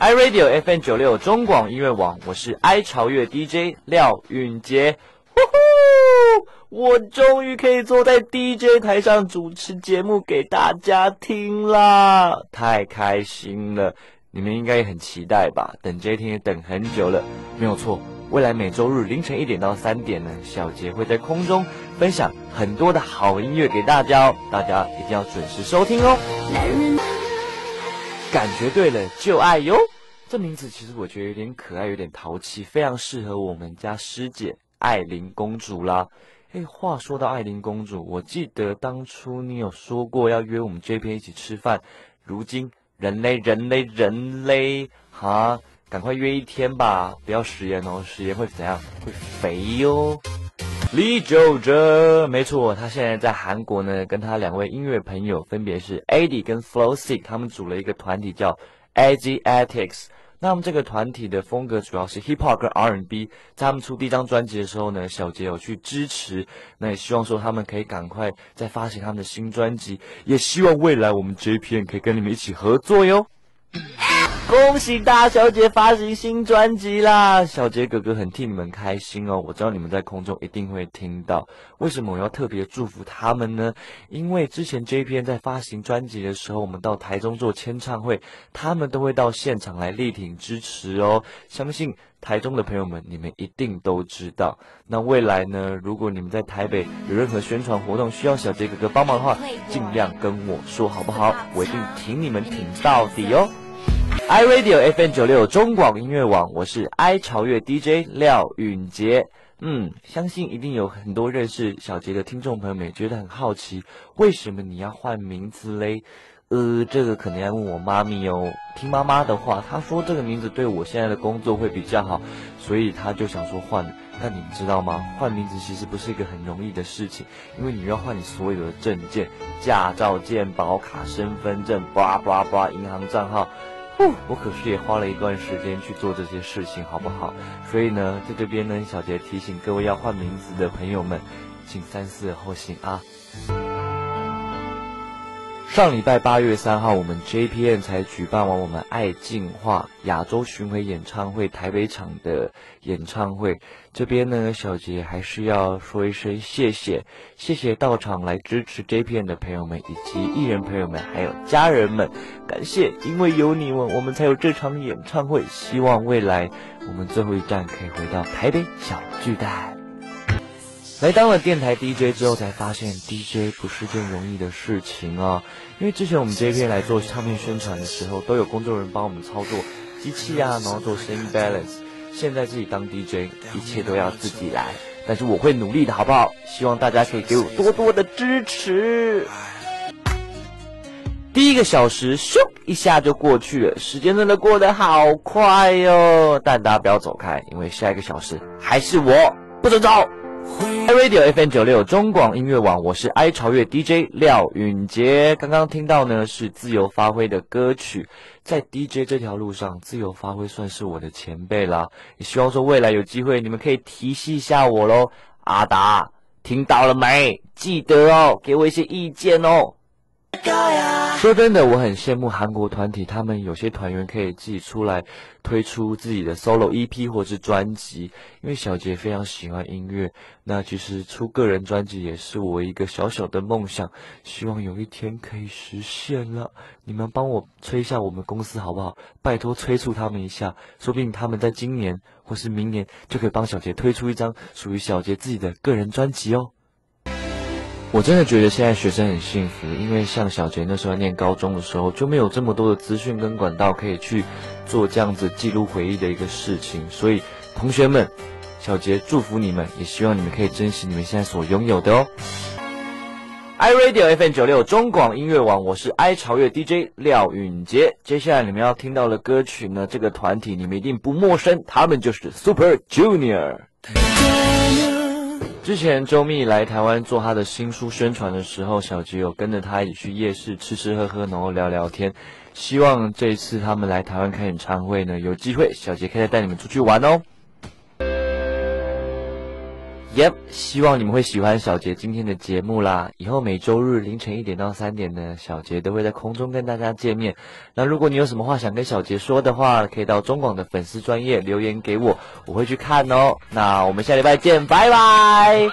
iRadio FM 九六中广音乐网，我是 i 潮乐 DJ 廖允杰。呼呼，我终于可以坐在 DJ 台上主持节目给大家听啦，太开心了！你们应该也很期待吧？等这一天也等很久了，没有错。未来每周日凌晨一点到三点呢，小杰会在空中分享很多的好音乐给大家哦，大家一定要准时收听哦。感觉对了就爱哟，这名字其实我觉得有点可爱，有点淘气，非常适合我们家师姐艾琳公主啦。哎，话说到艾琳公主，我记得当初你有说过要约我们这边一起吃饭，如今人类人类人类哈，赶快约一天吧，不要食言哦，食言会怎样？会肥哟。李九哲，没错，他现在在韩国呢，跟他两位音乐朋友，分别是 Adi 跟 Flowsick，他们组了一个团体叫 Agiatics。那么这个团体的风格主要是 Hip Hop 跟 R&B。在他们出第一张专辑的时候呢，小杰有去支持，那也希望说他们可以赶快再发行他们的新专辑，也希望未来我们 JPN 可以跟你们一起合作哟。恭喜大小姐发行新专辑啦！小杰哥哥很替你们开心哦。我知道你们在空中一定会听到。为什么我要特别祝福他们呢？因为之前 J P N 在发行专辑的时候，我们到台中做签唱会，他们都会到现场来力挺支持哦。相信台中的朋友们，你们一定都知道。那未来呢？如果你们在台北有任何宣传活动需要小杰哥哥帮忙的话，尽量跟我说好不好？我一定挺你们挺到底哦。iRadio FM 九六中广音乐网，我是 i 潮乐 DJ 廖允杰。嗯，相信一定有很多认识小杰的听众朋友们觉得很好奇，为什么你要换名字嘞？呃，这个可能要问我妈咪哦。听妈妈的话，她说这个名字对我现在的工作会比较好，所以她就想说换。但你们知道吗？换名字其实不是一个很容易的事情，因为你要换你所有的证件、驾照、健保卡、身份证、叭叭叭、银行账号。我可是也花了一段时间去做这些事情，好不好？所以呢，在这边呢，小杰提醒各位要换名字的朋友们，请三思而后行啊。上礼拜八月三号，我们 JPN 才举办完我们爱进化亚洲巡回演唱会台北场的演唱会。这边呢，小杰还是要说一声谢谢，谢谢到场来支持 JPN 的朋友们，以及艺人朋友们，还有家人们，感谢，因为有你们，我们才有这场演唱会。希望未来我们最后一站可以回到台北小巨蛋。来当了电台 DJ 之后，才发现 DJ 不是件容易的事情啊！因为之前我们这边来做唱片宣传的时候，都有工作人员帮我们操作机器啊，然后做声音 balance。现在自己当 DJ，一切都要自己来。但是我会努力的，好不好？希望大家可以给我多多的支持。第一个小时咻一下就过去了，时间真的过得好快哟！但大家不要走开，因为下一个小时还是我不准走。iRadio FM 九六中广音乐网，我是 i 潮乐 DJ 廖允杰。刚刚听到呢是自由发挥的歌曲，在 DJ 这条路上，自由发挥算是我的前辈啦。也希望说未来有机会，你们可以提携一下我喽。阿达，听到了没？记得哦，给我一些意见哦。说真的，我很羡慕韩国团体，他们有些团员可以自己出来推出自己的 solo EP 或是专辑。因为小杰非常喜欢音乐，那其实出个人专辑也是我一个小小的梦想，希望有一天可以实现了。你们帮我催一下我们公司好不好？拜托催促他们一下，说不定他们在今年或是明年就可以帮小杰推出一张属于小杰自己的个人专辑哦。我真的觉得现在学生很幸福，因为像小杰那时候念高中的时候，就没有这么多的资讯跟管道可以去做这样子记录回忆的一个事情。所以，同学们，小杰祝福你们，也希望你们可以珍惜你们现在所拥有的哦。iRadio FM 九六中广音乐网，我是 i 潮乐 DJ 廖允杰。接下来你们要听到的歌曲呢，这个团体你们一定不陌生，他们就是 Super Junior。之前周密来台湾做他的新书宣传的时候，小杰有跟着他一起去夜市吃吃喝喝，然后聊聊天。希望这一次他们来台湾开演唱会呢，有机会小杰可以带你们出去玩哦。耶，希望你们会喜欢小杰今天的节目啦。以后每周日凌晨一点到三点呢，小杰都会在空中跟大家见面。那如果你有什么话想跟小杰说的话，可以到中广的粉丝专业留言给我，我会去看哦。那我们下礼拜见，拜拜。